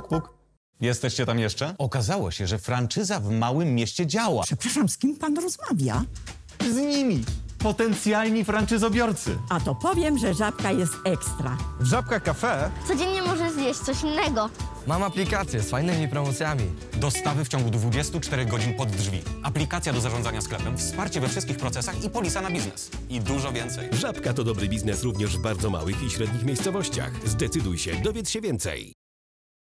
Puk, puk. Jesteście tam jeszcze? Okazało się, że franczyza w małym mieście działa. Przepraszam, z kim pan rozmawia? Z nimi! Potencjalni franczyzobiorcy. A to powiem, że żabka jest ekstra. W Żabka Cafe Codziennie możesz zjeść coś innego. Mam aplikację z fajnymi promocjami. Dostawy w ciągu 24 godzin pod drzwi. Aplikacja do zarządzania sklepem, wsparcie we wszystkich procesach i polisa na biznes. I dużo więcej. Żabka to dobry biznes również w bardzo małych i średnich miejscowościach. Zdecyduj się, dowiedz się więcej.